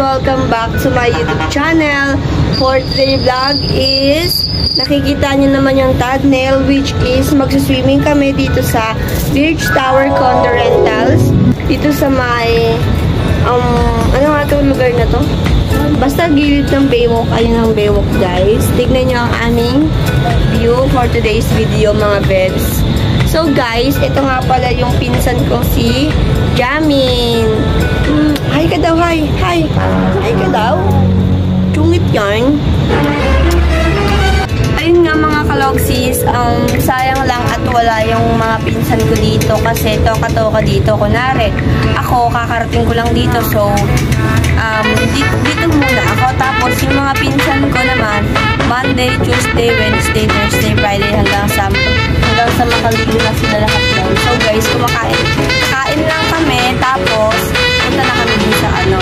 Welcome back to my YouTube channel. For today's vlog is nakikita niyo naman yung thumbnail which is magsiswimming kami dito sa Beach Tower Condo Rentals. Dito sa may um, ano nga itong lugar na to? Basta gilid ng Baywalk. Ayun ang Baywalk guys. Tignan niyo ang aming view for today's video mga beds. So guys, ito nga pala yung pinsan ko si Jamin. Hmm, hi ka daw, hi. Hi. Hi ka daw. Chungit yan. Ayun nga mga kalogsis, um, sayang lang at wala yung mga pinsan ko dito kasi toka-toka dito. Kunwari, ako, kakarating ko lang dito. So, um, dito, dito muna ako. Tapos, yung mga pinsan ko naman, Monday, Tuesday, Wednesday, Thursday, Friday, hanggang sa hanggang sa makalilo na sila lahat doon. So guys, kumakain. Kain lang kami, tapos punta na kami dun sa ano.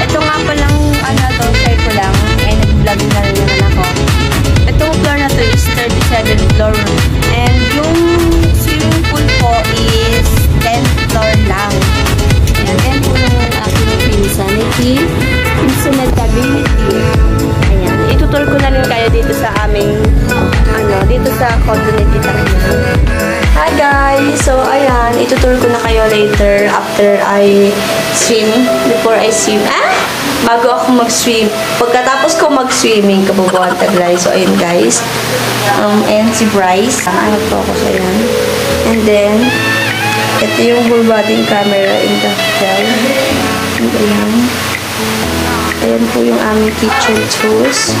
Ito nga palang ano to, share ko lang. Eh, nag-vlog na rin naman ako. Itong floor na to is 37 after I swim, before I swim. Ah! Bago ako mag-swim. Pagkatapos ko mag-swimming, kabubuhan taglay. So, ayun guys. Um, and si Bryce. Ano po ako sa ayan. And then, ito yung full body camera in the hotel. And ayan. Ayan po yung aming kitchen tools.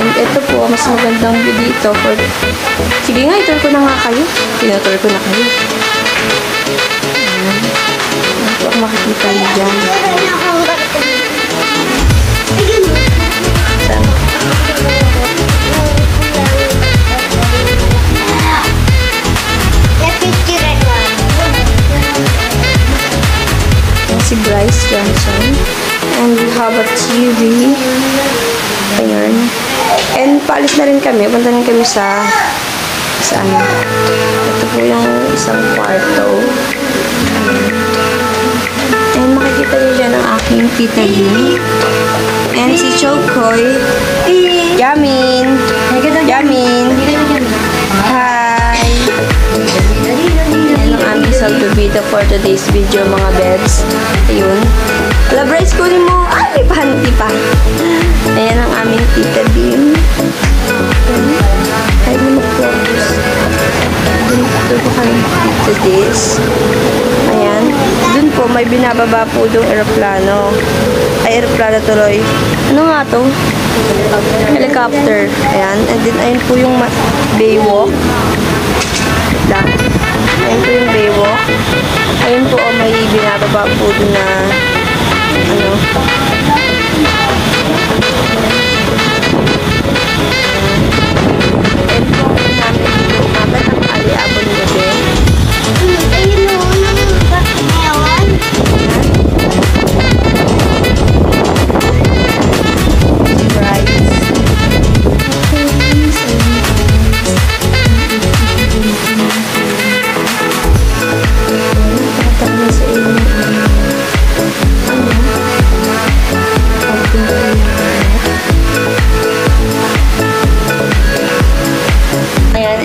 And ito po, mas magandang view dito. For... Sige nga, itour ko na nga kayo. Tinutour ko na kayo. Ayan. Ayan po ang makikita niyo dyan. Si Bryce Johnson. And we have a TV. Ayan. And paalis na rin kami. Punta rin kami sa sa ano. Ito po yung isang kwarto. Makikita niyo dyan ang aking tita Lee. And si Chokoy. Yamin. Yamin. Hi. Ayan ang aming salbibida for today's video mga beds. Ayun. Wala, Bryce, kunin mo. Ay, may panty pa. Ayan ang aming tita Beam. Ay, mag-focus. Dito po kami to this. Ayan. Po, may binababa po doong aeroplano. Ay, aeroplano tuloy. Ano nga to? Helicopter. Ayan. And then, ayun po yung baywalk. Lang. Ayun po yung baywalk. Ayun po, oh, may binababa po doon na ano.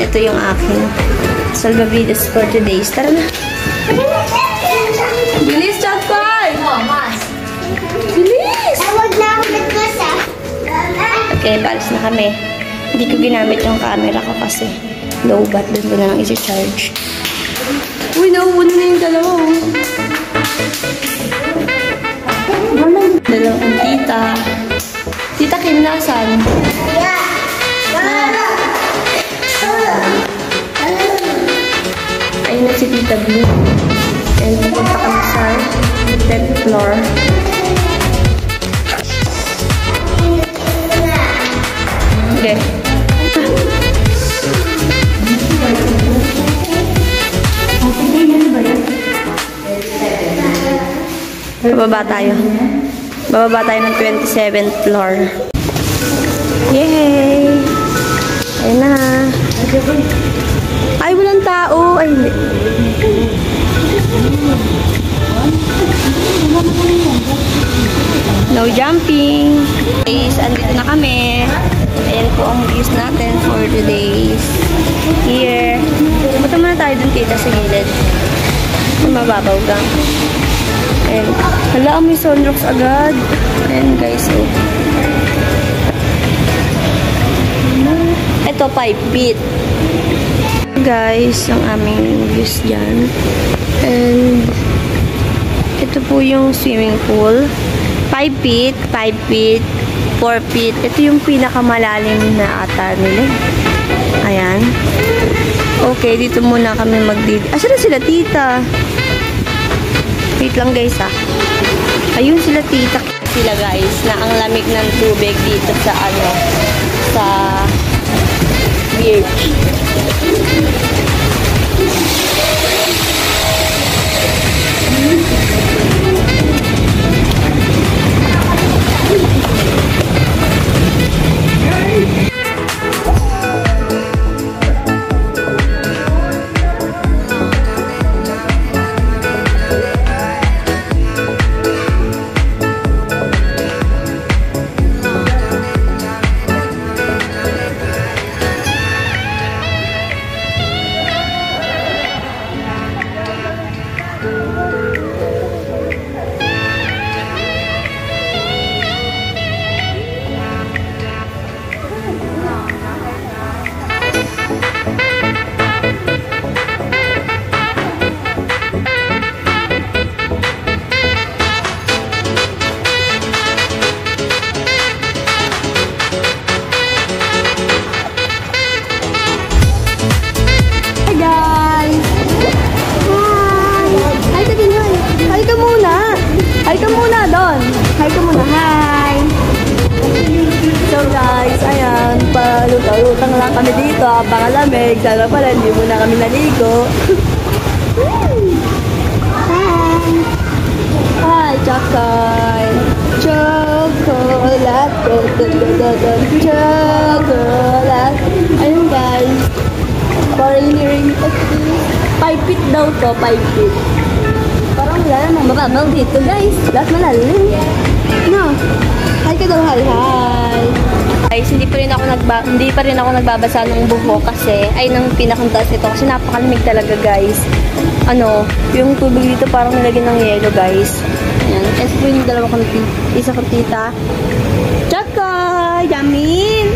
Ito yung akin. Salvavidas for today's. Tara na. Bilis, Chakay! Bilis! Okay, balis na kami. Hindi ko ginamit yung camera ko kasi low bat. Doon ko na lang isi-charge. Uy, nauuna na yung dalawa. oh. Dalawang tita. Tita Kim, nasan? Ayun Tita B. And pupunta kami sa 10th floor. Okay. Bababa tayo. Bababa tayo ng 27th floor. Yay! Ayun na. Ay, walang tao. Ay, hindi. No jumping. Guys, andito na kami. Ayan po ang views natin for today's here. Punta muna tayo dun tita sa gilid. Mababaw lang. Ayan. Hala, may sunrocks agad. Ayan guys, oh. Ito, 5 feet. Guys, ang aming views dyan. And, ito po yung swimming pool. 5 feet, 5 feet, 4 feet. Ito yung pinakamalalim na ata nila. Ayan. Okay, dito muna kami magdid... Asa na sila, tita? Wait lang, guys, ah. Ayun sila, tita. Sila, guys, na ang lamig ng tubig dito sa, ano, sa beach. Dito, pangalamig, sana pala hindi muna kami naligo. hi! Hi, Chocoy! Chocolate! Chocolate! Ayun guys, ito. 5 feet daw to, 5 feet. Parang wala namang mababaw dito, guys. Lahat malalim. No. Hi ka daw, hi, hi. Guys, hindi pa rin ako nagba hindi pa rin ako nagbabasa ng buhok kasi ay nang pinakantaas nito kasi napakalamig talaga, guys. Ano, yung tubig dito parang nilagyan ng yelo, guys. Ayan. Ito po yung dalawa tita. Isa kong tita. Yamin! Yamin!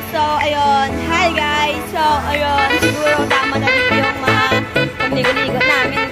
Guys. So, ayun. Hi guys. So, ayun. Siguro tama na dito yung mga pagligo-ligo namin